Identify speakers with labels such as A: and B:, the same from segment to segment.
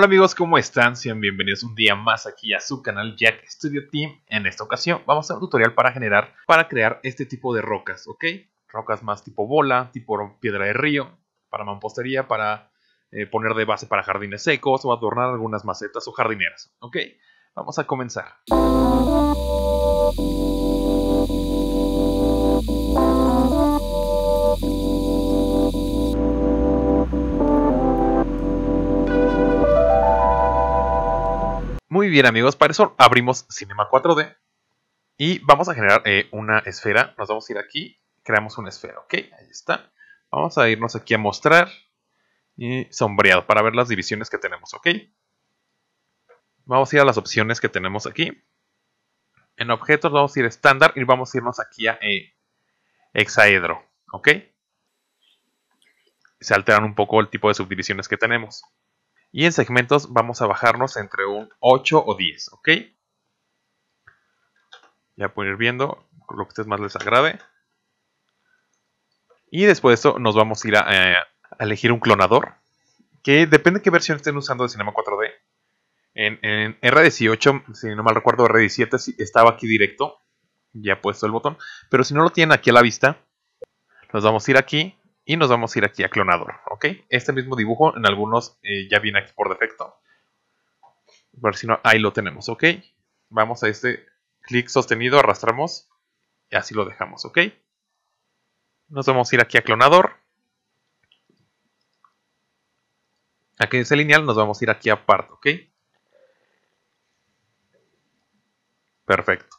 A: Hola amigos, ¿cómo están? Sean bienvenidos un día más aquí a su canal Jack Studio Team. En esta ocasión vamos a hacer un tutorial para generar, para crear este tipo de rocas, ¿ok? Rocas más tipo bola, tipo piedra de río, para mampostería, para eh, poner de base para jardines secos o adornar algunas macetas o jardineras, ¿ok? Vamos a comenzar. Muy bien amigos, para eso abrimos Cinema 4D y vamos a generar eh, una esfera. Nos vamos a ir aquí, creamos una esfera, ok, ahí está. Vamos a irnos aquí a mostrar y sombreado para ver las divisiones que tenemos, ok. Vamos a ir a las opciones que tenemos aquí. En objetos vamos a ir a estándar y vamos a irnos aquí a eh, hexaedro, ok. Se alteran un poco el tipo de subdivisiones que tenemos. Y en segmentos vamos a bajarnos entre un 8 o 10, ¿ok? Ya pueden ir viendo lo que a ustedes más les agrade. Y después de esto nos vamos a ir a, eh, elegir un clonador. Que depende de qué versión estén usando de Cinema 4D. En, en R18, si no mal recuerdo, R17 estaba aquí directo. Ya puesto el botón. Pero si no lo tienen aquí a la vista, nos vamos a ir aquí y nos vamos a ir aquí a clonador, ¿ok? Este mismo dibujo en algunos eh, ya viene aquí por defecto. A ver si no, ahí lo tenemos, ¿ok? Vamos a este clic sostenido, arrastramos y así lo dejamos, ¿ok? Nos vamos a ir aquí a clonador. Aquí en ese lineal nos vamos a ir aquí a part, ¿ok? Perfecto.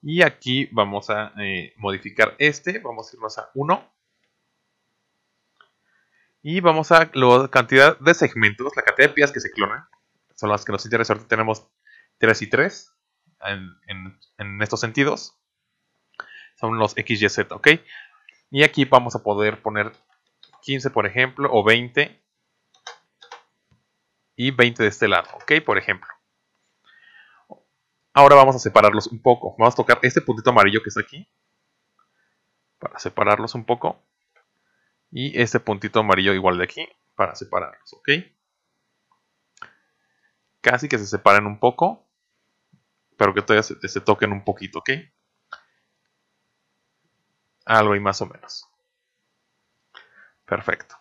A: Y aquí vamos a eh, modificar este, vamos a irnos a 1 y vamos a la cantidad de segmentos, la cantidad de piezas que se clonan. Son las que nos interesan. Ahorita tenemos 3 y 3 en, estos sentidos. Son los X, Y, Z, ¿ok? Y aquí vamos a poder poner 15, por ejemplo, o 20. Y 20 de este lado, ¿ok? Por ejemplo. Ahora vamos a separarlos un poco. Vamos a tocar este puntito amarillo que está aquí. Para separarlos un poco y este puntito amarillo igual de aquí para separarlos, ¿ok? Casi que se separen un poco, pero que todavía se, toquen un poquito, ¿ok? Algo ahí más o menos. Perfecto.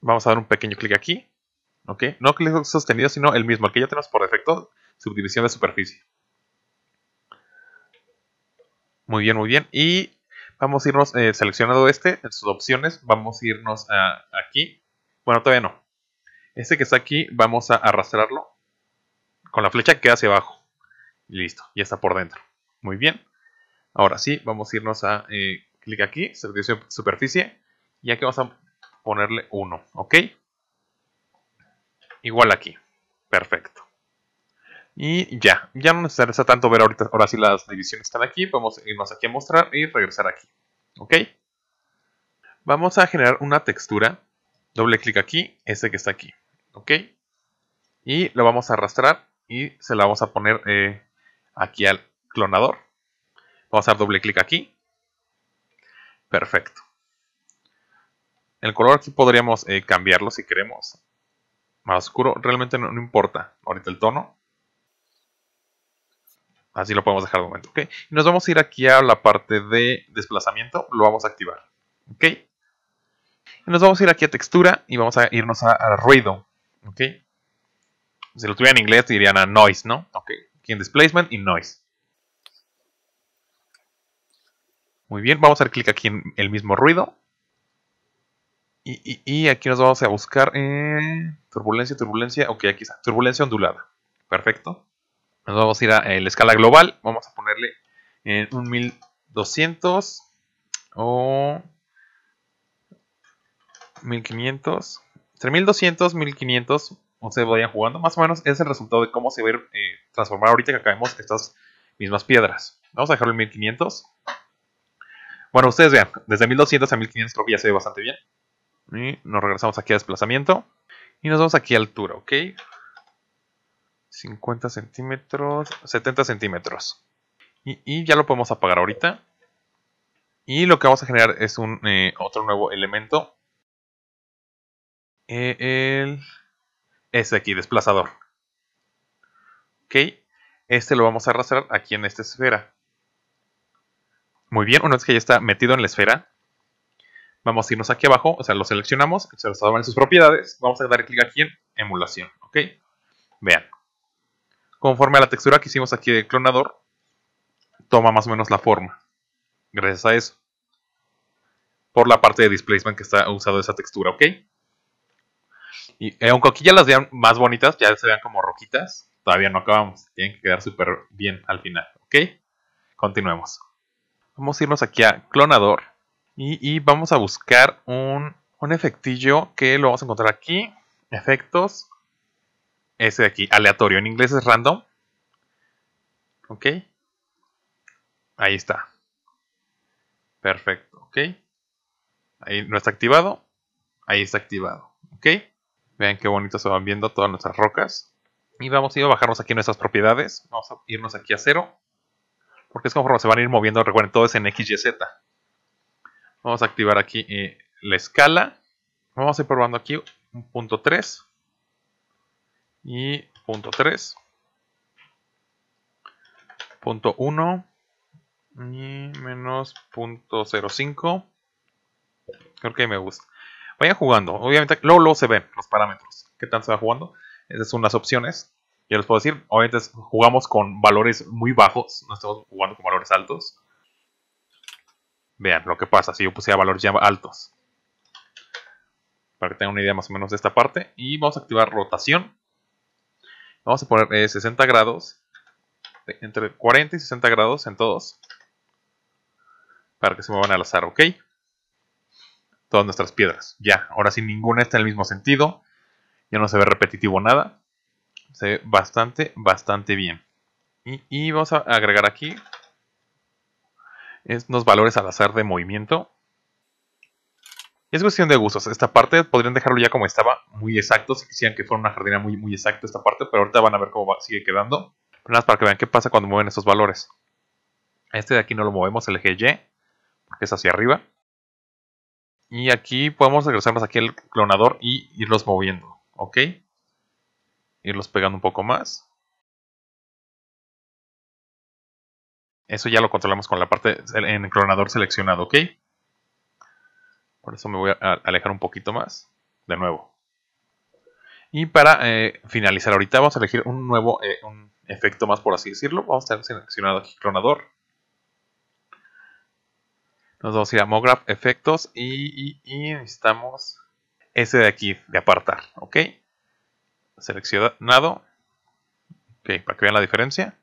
A: Vamos a dar un pequeño clic aquí, ¿ok? No clic sostenido, sino el mismo, el que ya tenemos por defecto, subdivisión de superficie. Muy bien, muy bien. Y Vamos a irnos eh, seleccionando este en sus opciones. Vamos a irnos a, aquí. Bueno, todavía no. Este que está aquí, vamos a arrastrarlo con la flecha que queda hacia abajo. Y listo, ya está por dentro. Muy bien. Ahora sí, vamos a irnos a eh, clic aquí, servicio superficie. Y aquí vamos a ponerle 1, ¿ok? Igual aquí. Perfecto. Y ya, ya no nos interesa tanto ver ahorita, ahora sí las divisiones están aquí, podemos irnos aquí a mostrar y regresar aquí, ¿ok? Vamos a generar una textura, doble clic aquí, este que está aquí, ¿ok? Y lo vamos a arrastrar y se la vamos a poner eh, aquí al clonador. Vamos a dar doble clic aquí. Perfecto. El color aquí podríamos eh, cambiarlo si queremos. Más oscuro, realmente no importa. Ahorita el tono. Así lo podemos dejar de momento, ¿ok? Y nos vamos a ir aquí a la parte de desplazamiento, lo vamos a activar, ¿ok? Y nos vamos a ir aquí a textura y vamos a irnos a, ruido, ¿ok? Si lo tuviera en inglés dirían a noise, ¿no? Ok, aquí en displacement y noise. Muy bien, vamos a dar clic aquí en el mismo ruido. Y, aquí nos vamos a buscar turbulencia, turbulencia, ok, aquí está, turbulencia ondulada. Perfecto. Nos vamos a ir a la escala global. Vamos a ponerle en un 1200 o 1500. Entre 1200 1500 ustedes vayan jugando. Más o menos es el resultado de cómo se va a ir, eh, transformar ahorita que acabemos estas mismas piedras. Vamos a dejarlo en 1500. Bueno, ustedes vean, desde 1200 a 1500 creo que ya se ve bastante bien. Nos regresamos aquí a desplazamiento. Y nos vamos aquí a altura, ¿ok? 50 centímetros, 70 centímetros. Y, ya lo podemos apagar ahorita. Y lo que vamos a generar es un eh, otro nuevo elemento. Eh, el Ese aquí, desplazador. Ok. Este lo vamos a arrastrar aquí en esta esfera. Muy bien, una vez que ya está metido en la esfera, vamos a irnos aquí abajo, o sea, lo seleccionamos, se nos en sus propiedades, vamos a dar clic aquí en emulación, ¿ok? Vean, conforme a la textura que hicimos aquí del clonador, toma más o menos la forma, gracias a eso, por la parte de displacement que está usado esa textura, ¿ok? Y eh, aunque aquí ya las vean más bonitas, ya se vean como rojitas, todavía no acabamos, tienen que quedar súper bien al final, ¿ok? Continuemos. Vamos a irnos aquí a clonador y, vamos a buscar un, un, efectillo que lo vamos a encontrar aquí. Efectos. Ese de aquí, aleatorio. En inglés es random. Ok. Ahí está. Perfecto. Ok. Ahí no está activado. Ahí está activado. Ok. Vean qué bonito se van viendo todas nuestras rocas. Y vamos a ir a bajarnos aquí nuestras propiedades. Vamos a irnos aquí a cero. Porque es conforme se van a ir moviendo, recuerden, todo es en X, Y, Z. Vamos a activar aquí eh, la escala. Vamos a ir probando aquí un punto 3. Y punto 3. Punto 1. Y menos punto 05. Creo que me gusta. Vayan jugando. Obviamente, luego, luego se ven los parámetros. ¿Qué tanto se va jugando? Esas son las opciones. Ya les puedo decir, obviamente jugamos con valores muy bajos, no estamos jugando con valores altos. Vean lo que pasa si yo pusiera valores altos. Para que tengan una idea más o menos de esta parte. Y vamos a activar rotación. Vamos a poner 60 eh, grados. Entre 40 y 60 grados en todos. Para que se muevan al azar, ¿ok? Todas nuestras piedras. Ya, ahora sí ninguna está en el mismo sentido. Ya no se ve repetitivo nada. Se ve bastante, bastante bien. Y, vamos a agregar aquí unos valores al azar de movimiento. Es cuestión de gustos. Esta parte podrían dejarlo ya como estaba, muy exacto. Si quisieran que fuera una jardina muy, muy exacta esta parte, pero ahorita van a ver cómo sigue quedando. Pero nada más para que vean qué pasa cuando mueven estos valores. Este de aquí no lo movemos, el eje Y, porque es hacia arriba. Y aquí podemos regresarnos aquí al clonador y irlos moviendo. ¿Ok? irlos pegando un poco más. Eso ya lo controlamos con la parte en el clonador seleccionado, ¿ok? Por eso me voy a alejar un poquito más. De nuevo. Y para eh, finalizar ahorita vamos a elegir un nuevo eh, efecto más, por así decirlo. Vamos a tener seleccionado aquí clonador. Nos vamos a ir a MoGraph, efectos y, y necesitamos ese de aquí, de apartar, ¿ok? seleccionado. Ok, para que vean la diferencia.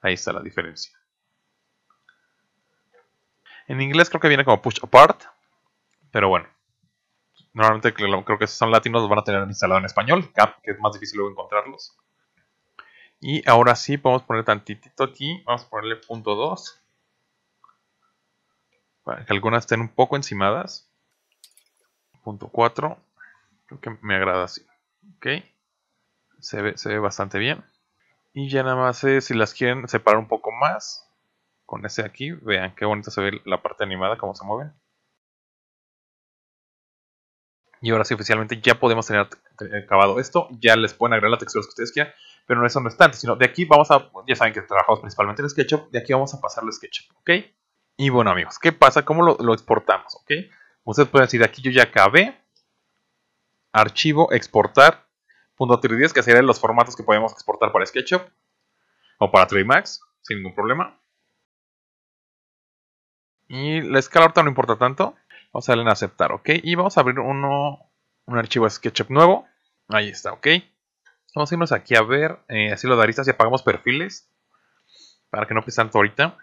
A: Ahí está la diferencia. En inglés creo que viene como push apart. Pero bueno. Normalmente creo que si son latinos los van a tener instalado en español. Que es más difícil luego encontrarlos. Y ahora sí podemos poner tantitito aquí. Vamos a ponerle punto 2. Para que algunas estén un poco encimadas. Punto 4. Creo que me agrada así. Ok se ve, bastante bien. Y ya nada más si las quieren separar un poco más, con ese aquí, vean qué bonito se ve la parte animada, cómo se mueven. Y ahora sí, oficialmente ya podemos tener acabado esto. Ya les pueden agregar las texturas que ustedes quieran. Pero no es tanto, sino de aquí vamos a, ya saben que trabajamos principalmente en SketchUp, de aquí vamos a pasarlo a SketchUp, ¿ok? Y bueno amigos, ¿qué pasa? ¿Cómo lo, exportamos? ¿Ok? Ustedes pueden decir, aquí yo ya acabé, archivo, exportar, .310 que serían los formatos que podemos exportar para SketchUp o para 3 Max sin ningún problema. Y la escala ahorita no importa tanto. Vamos a darle en aceptar, ¿ok? Y vamos a abrir uno, un archivo SketchUp nuevo. Ahí está, ¿ok? Vamos a irnos aquí a ver, eh, así lo de aristas y apagamos perfiles. Para que no pese tanto ahorita.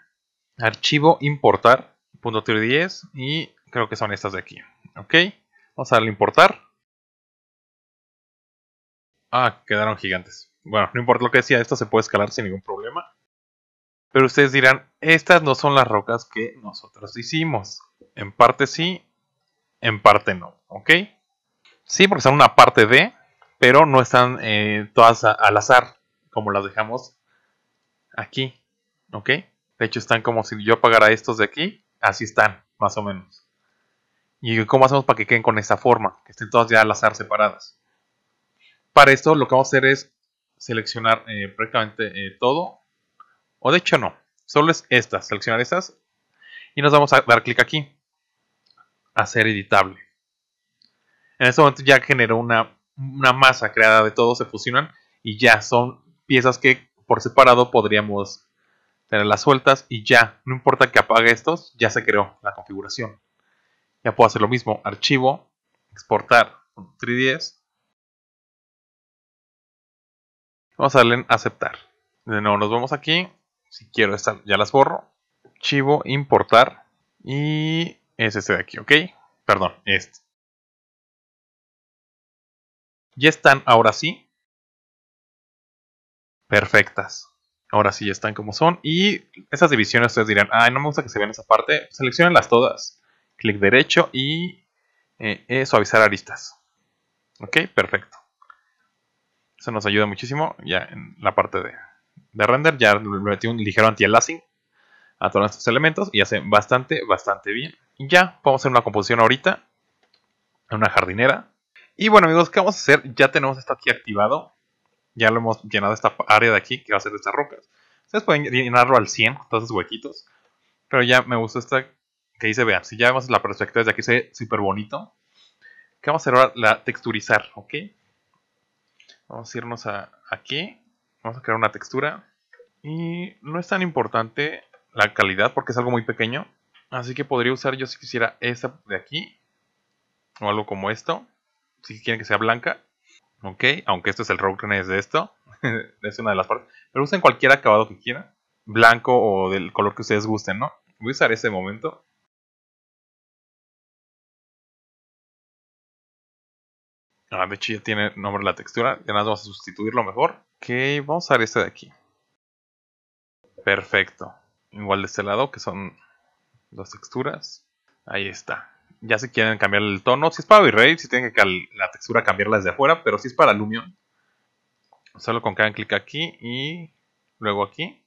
A: Archivo importar, .310 y creo que son estas de aquí, ¿ok? Vamos a darle importar. Ah, quedaron gigantes. Bueno, no importa lo que decía, esto se puede escalar sin ningún problema. Pero ustedes dirán, estas no son las rocas que nosotros hicimos. En parte sí, en parte no, ¿ok? Sí, porque son una parte de, pero no están eh, todas al azar, como las dejamos aquí, ¿ok? De hecho, están como si yo apagara estos de aquí, así están, más o menos. ¿Y cómo hacemos para que queden con esa forma? Que estén todas ya al azar separadas para esto lo que vamos a hacer es seleccionar eh, prácticamente eh, todo. O de hecho no, solo es esta, seleccionar estas. Y nos vamos a dar clic aquí. Hacer editable. En este momento ya generó una, una masa creada de todo, se fusionan y ya son piezas que por separado podríamos tenerlas sueltas y ya, no importa que apague estos, ya se creó la configuración. Ya puedo hacer lo mismo, archivo, exportar 3ds Vamos a darle en aceptar. De nuevo nos vamos aquí. Si quiero estas, ya las borro. Archivo, importar. Y es este de aquí, ¿ok? Perdón, este. Ya están ahora sí. Perfectas. Ahora sí ya están como son. Y esas divisiones ustedes dirán, ay, no me gusta que se vean esa parte. Seleccionenlas todas. Clic derecho y eh, suavizar aristas. Ok, perfecto. Eso nos ayuda muchísimo ya en la parte de, render. Ya le metí un ligero anti-aliasing a todos estos elementos y hace bastante, bastante bien. Ya podemos hacer una composición ahorita. Una jardinera. Y bueno amigos, ¿qué vamos a hacer? Ya tenemos esto aquí activado. Ya lo hemos llenado esta área de aquí que va a ser de estas rocas. Ustedes pueden llenarlo al 100, todos esos huequitos. Pero ya me gusta esta que dice, vean, si ya vemos la perspectiva desde aquí, se ve súper bonito. ¿Qué vamos a hacer ahora? La texturizar, ¿ok? Vamos a irnos a aquí. Vamos a crear una textura. Y no es tan importante la calidad porque es algo muy pequeño. Así que podría usar yo si quisiera esta de aquí. O algo como esto. Si quieren que sea blanca. Ok, aunque esto es el roughness de esto. es una de las partes. Pero usen cualquier acabado que quieran. Blanco o del color que ustedes gusten, ¿no? Voy a usar ese momento. Ah, de hecho ya tiene nombre la textura. Ya nada vamos a sustituirlo mejor. Ok, vamos a ver este de aquí. Perfecto. Igual de este lado, que son dos texturas. Ahí está. Ya si quieren cambiar el tono. Si es para V-Ray, si tienen que la textura cambiarla desde afuera. Pero si es para Lumion, solo con que hagan clic aquí y luego aquí.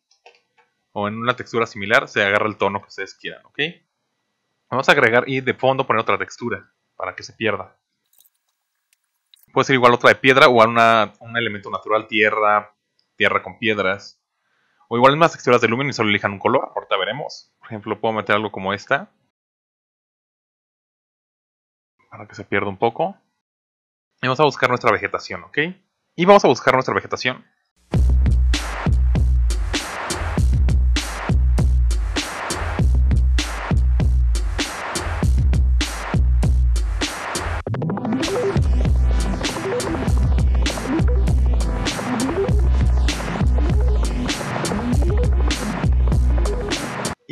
A: O en una textura similar, se agarra el tono que ustedes quieran, ¿ok? Vamos a agregar y de fondo poner otra textura para que se pierda. Puede ser igual otra de piedra o un elemento natural, tierra, tierra con piedras. O igual más texturas de Lumen y solo elijan un color. Ahorita veremos. Por ejemplo, puedo meter algo como esta. Para que se pierda un poco. Y vamos a buscar nuestra vegetación, ¿ok? Y vamos a buscar nuestra vegetación.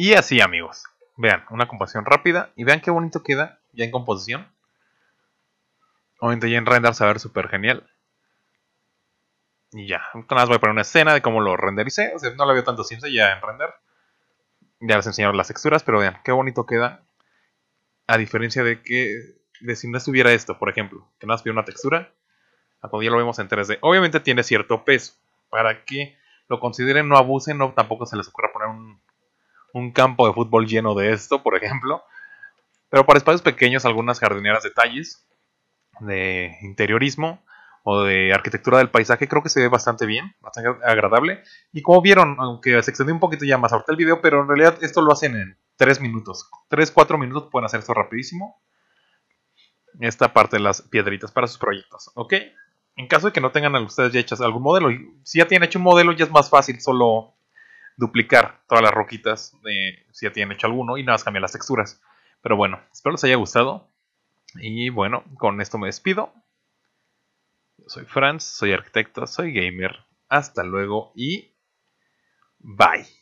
A: Y así amigos. Vean, una composición rápida. Y vean qué bonito queda ya en composición. Obviamente ya en render se va a ver súper genial. Y ya, nada más voy a poner una escena de cómo lo rendericé. O sea, no lo veo tanto ciencia ya en render. Ya les enseñaron las texturas, pero vean, qué bonito queda. A diferencia de que de si no estuviera esto, por ejemplo, que nada más pide una textura. A ya lo vemos en 3D. Obviamente tiene cierto peso. Para que lo consideren, no abusen, no tampoco se les ocurra un campo de fútbol lleno de esto, por ejemplo. Pero para espacios pequeños, algunas jardineras detalles de interiorismo o de arquitectura del paisaje, creo que se ve bastante bien, bastante agradable. Y como vieron, aunque se extendió un poquito ya más ahorita el video, pero en realidad esto lo hacen en 3 minutos. 3, 4 minutos pueden hacer esto rapidísimo. Esta parte de las piedritas para sus proyectos, ¿ok? En caso de que no tengan ustedes ya hechas algún modelo, si ya tienen hecho un modelo ya es más fácil solo duplicar todas las roquitas si ya tienen hecho alguno y nada más cambiar las texturas. Pero bueno, espero les haya gustado. Y bueno, con esto me despido. Yo soy Franz, soy arquitecto, soy gamer. Hasta luego y bye.